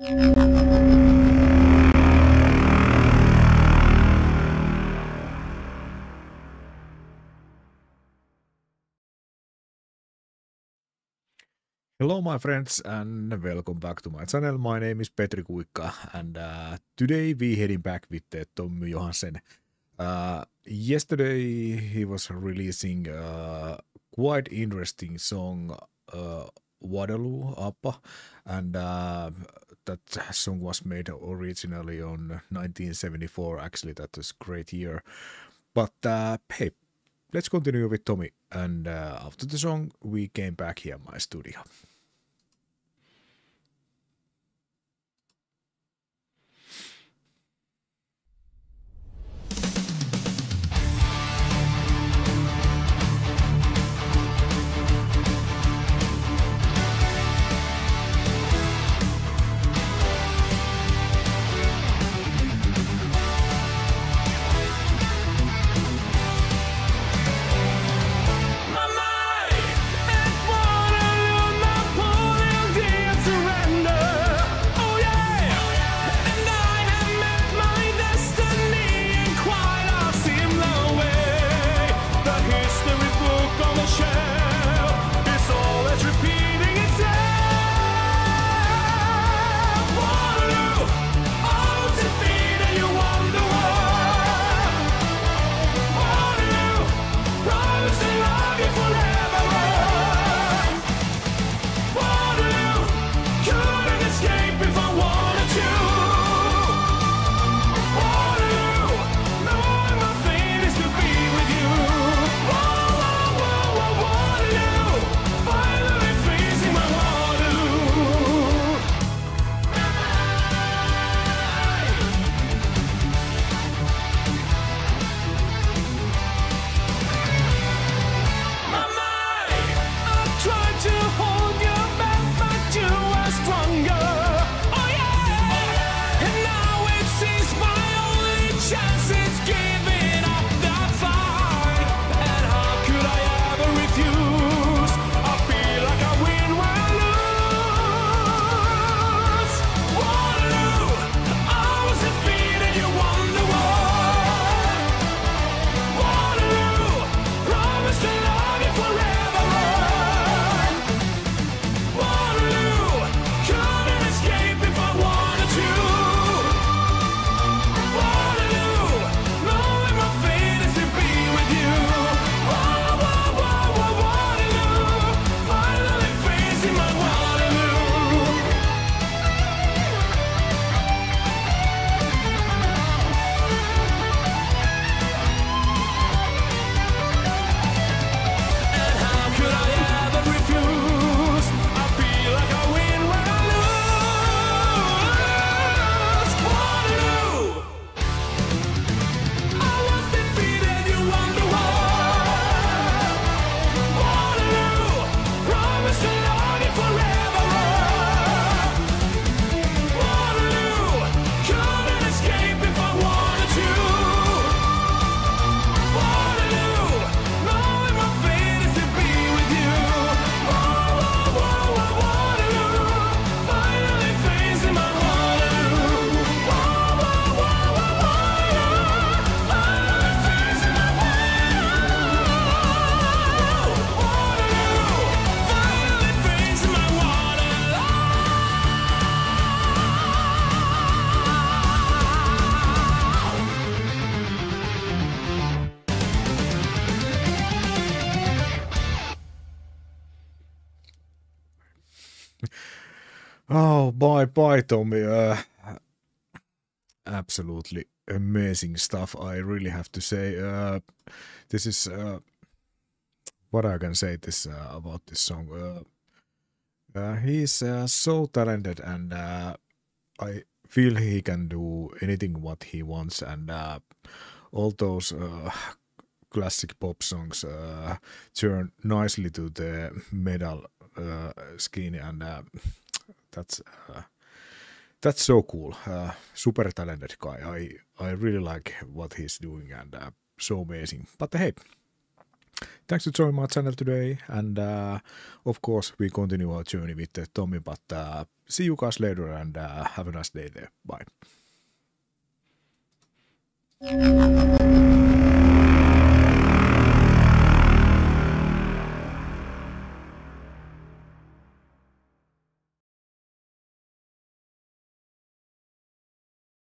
Hello, my friends, and welcome back to my channel. My name is Petri Kuikka, and uh, today we heading back with uh, Tommy Johansson. Uh, yesterday he was releasing a quite interesting song, uh, Waterloo Abba, and uh, that song was made originally on 1974. Actually, that was great year. But uh, hey, let's continue with Tommy, and uh, after the song, we came back here my studio. Oh, bye bye, Tommy. Uh, absolutely amazing stuff. I really have to say. Uh, this is uh, what I can say this uh, about this song. Uh, uh, he's uh, so talented, and I feel he can do anything what he wants, and all those classic pop songs turn nicely to the metal uh, skin, and uh, that's uh, that's so cool. Uh, super talented guy. I I really like what he's doing, and uh, so amazing. But hey, thanks for joining my channel today. And uh, of course, we continue our journey with uh, Tommy. But uh, see you guys later and uh, have a nice day there. Bye.